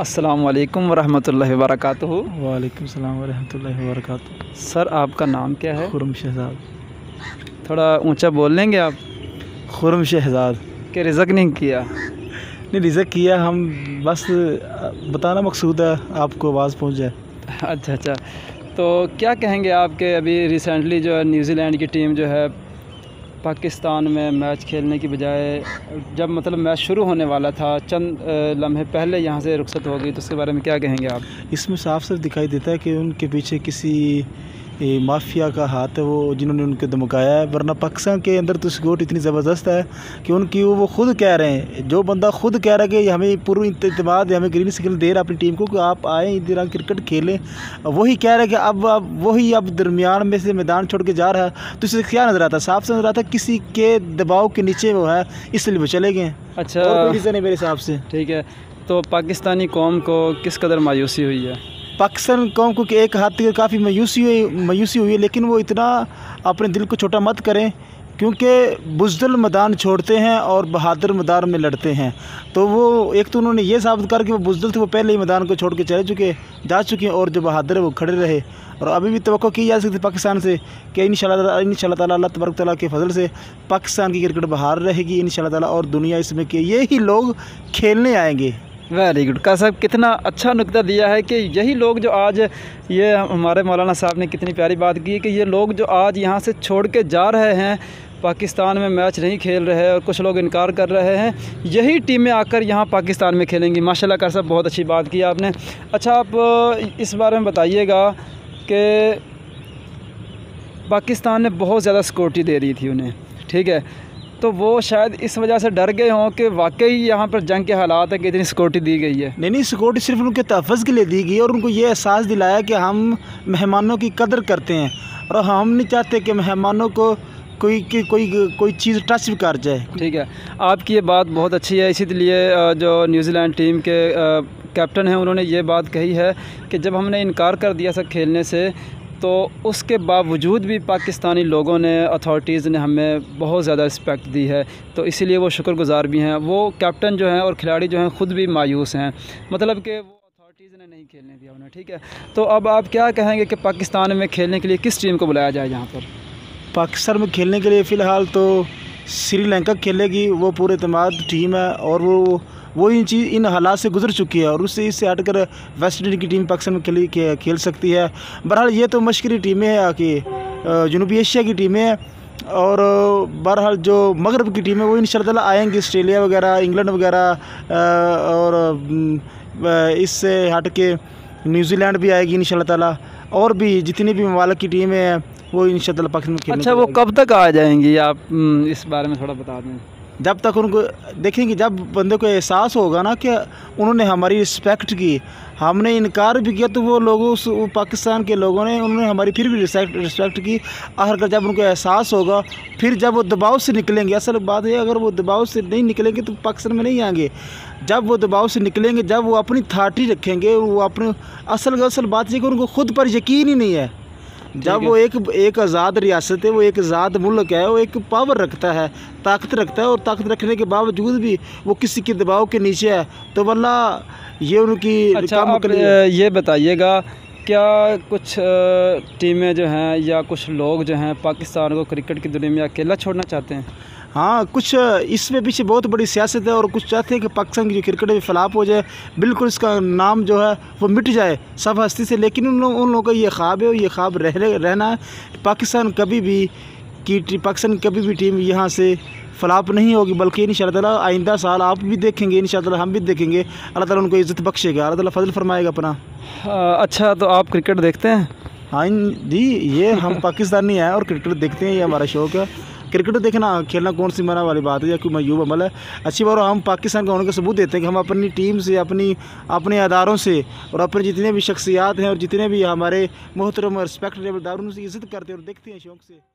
अस्सलाम वालेकुम वरहमतुल्लाहि वबरकातुहू। वालेकुम सलाम वरहमतुल्लाहि वबरकातुहू। सर आपका नाम क्या है? खुरम शहजाद। थोड़ा ऊँचा बोल लेंगे आप? खुरम शहजाद। कि रिजक नहीं किया? नहीं रिजक किया हम बस बताना मकसूद है आपको आवाज़ पहुँच जाए। अच्छा अच्छा। तो क्या कहेंगे आपके अभी रिसेंटली जो है न्यूजीलैंड की टीम जो है पाकिस्तान में मैच खेलने की बजाय, जब मतलब मैच शुरू होने वाला था, चंद लम्हे पहले यहाँ से रुखसत हो गई तो उसके बारे में क्या कहेंगे आप? इसमें साफ़ साफ़ दिखाई देता है कि उनके पीछे किसी ये माफिया का हाथ है वो जिन्होंने उनको धमकाया है। वरना पाकिस्तान के अंदर तो सिक्योरिटी इतनी ज़बरदस्त है कि उनकी वो खुद कह रहे हैं। जो बंदा खुद कह रहा है कि हमें पूरी इतमाद हमें ग्रीन सिग्नल दे रहा है अपनी टीम को कि आप आए इधर क्रिकेट खेलें। वही कह रहा है कि अब अब वही अब दरमियान में से मैदान छोड़ के जा रहा है। तो इससे क्या नज़र आता है? साफ़ से नज़र आता है किसी के दबाव के नीचे वो है इसलिए वो चले गए। अच्छा। रीज़न है मेरे हिसाब से। ठीक है। तो पाकिस्तानी कौम को किस कदर मायूसी हुई है? पाकिस्तान कौम को एक हाथ काफ़ी मायूसी हुई मायूसी हुई है, लेकिन वो इतना अपने दिल को छोटा मत करें, क्योंकि बुजदल मैदान छोड़ते हैं और बहादुर मैदान में लड़ते हैं। तो वो, एक तो उन्होंने ये साबित कर कि वो बुजदल थे, वो पहले ही मैदान को छोड़ के चले चुके, जा चुके हैं और जो बहादुर है वो खड़े रहे। और अभी भी तो की जा सकती पाकिस्तान से कि इन इन ताला तबरक तला के फजल से पाकिस्तान की क्रिकेट बहार रहेगी इन ताला और दुनिया इसमें कि यही लोग खेलने आएँगे। वेरी गुड का साहब, कितना अच्छा नुकता दिया है कि यही लोग जो आज ये हमारे मौलाना साहब ने कितनी प्यारी बात की कि ये लोग जो आज यहाँ से छोड़ के जा रहे हैं, पाकिस्तान में मैच नहीं खेल रहे हैं और कुछ लोग इनकार कर रहे हैं, यही टीमें आकर यहाँ पाकिस्तान में खेलेंगी। माशाल्लाह का साहब, बहुत अच्छी बात की आपने। अच्छा आप इस बारे में बताइएगा कि पाकिस्तान ने बहुत ज़्यादा सिक्योरिटी दे रही थी उन्हें, ठीक है? तो वो शायद इस वजह से डर गए हों कि वाकई यहाँ पर जंग के हालात हैं कि इतनी सिक्योरिटी दी गई है। नहीं नहीं सिक्योरिटी सिर्फ़ उनके तहफ़ के लिए दी गई और उनको ये एहसास दिलाया कि हम मेहमानों की कदर करते हैं और हम नहीं चाहते कि मेहमानों को कोई कि कोई कोई चीज़ टच भी कर जाए। ठीक है आपकी ये बात बहुत अच्छी है इसीलिए जो न्यूजीलैंड टीम के कैप्टन हैं उन्होंने ये बात कही है कि जब हमने इनकार कर दिया था खेलने से तो उसके बावजूद भी पाकिस्तानी लोगों ने अथॉरिटीज़ ने हमें बहुत ज़्यादा रिस्पेक्ट दी है। तो इसीलिए वो शुक्रगुजार भी हैं। वो कैप्टन जो हैं और खिलाड़ी जो हैं ख़ुद भी मायूस हैं। मतलब कि वो अथॉरिटीज़ ने नहीं खेलने दिया उन्हें, ठीक है? तो अब आप क्या कहेंगे कि पाकिस्तान में खेलने के लिए किस टीम को बुलाया जाए यहाँ पर? पाकिस्तान में खेलने के लिए फ़िलहाल तो श्रीलंका खेलेगी। वो पूरे अतमाद टीम है और वो वो इन चीज़ इन हालात से गुजर चुकी है और उससे इससे हटकर वेस्ट इंडीज़ की टीम पाकिस्तान में खेली खेल सकती है। बहरहाल ये तो मशकरी टीमें हैं कि जनूबी एशिया की टीमें हैं और बहरहाल जो मगरब की टीमें वो इन शाला आएँगी ऑस्ट्रेलिया वगैरह इंग्लैंड वगैरह और इससे हट के न्यूजीलैंड भी आएगी इन ताला और भी जितनी भी ममालक की टीमें हैं वो इन पाकिस्तान में अच्छा वो कब तक आ जाएँगी? आप इस बारे में थोड़ा बता दें। जब तक उनको देखेंगे, जब बंदे को एहसास होगा ना कि उन्होंने हमारी रिस्पेक्ट की, हमने इनकार भी किया तो वो लोगों पाकिस्तान के लोगों ने, उन्होंने हमारी फिर भी रिस्पेक्ट रिस्पेक्ट की। आखिर जब उनको एहसास होगा, फिर जब वो दबाव से निकलेंगे, असल बात है अगर वो दबाव से नहीं निकलेंगे तो पाकिस्तान में नहीं आएँगे। जब वो दबाव से निकलेंगे, जब वो अपनी थाटी रखेंगे, वो अपने असल असल बात यह कि उनको खुद पर यकीन ही नहीं है। जब वो एक एक आज़ाद रियासत है वो एक आज़ाद मुल्क है वो एक पावर रखता है ताकत रखता है और ताकत रखने के बावजूद भी वो किसी के दबाव के नीचे है। तो वल्ला ये उनकी अच्छा आप ये बताइएगा क्या कुछ टीमें जो हैं या कुछ लोग जो हैं पाकिस्तान को क्रिकेट की दुनिया में अकेला छोड़ना चाहते हैं? हाँ कुछ इसमें पीछे बहुत बड़ी सियासत है और कुछ चाहते हैं कि पाकिस्तान की जो क्रिकेट है फलाप हो जाए बिल्कुल इसका नाम जो है वो मिट जाए सब हस्ती से लेकिन उन लोग उन लोगों का ये ख्वाब है और ये ख्वाब रह रहना है। पाकिस्तान कभी भी की पाकिस्तान की कभी भी टीम यहाँ से फलाप नहीं होगी बल्कि इन ताला आइंदा साल आप भी देखेंगे इन शाला हम भी देखेंगे। अल्लाह ताला उनको इज़्ज़त बख्शेगा अल्लाह ताला फजल फरमाएगा अपना। अच्छा तो आप क्रिकेट देखते हैं? हाँ जी ये हम पाकिस्तानी हैं और क्रिकेट देखते हैं ये हमारा शौक़ है। क्रिकेट देखना, खेलना कौन सी मना वाली बात है? या कोई मयूब अमल है? अच्छी बात हम पाकिस्तान का होने का सबूत देते हैं कि हम अपनी टीम से, अपनी, अपने अदारों से और अपने जितने भी शख्सियात हैं और जितने भी हमारे मोहतरम रिस्पेक्टेबल दारों से इज़्ज़त करते हैं और देखते हैं शौक़ से।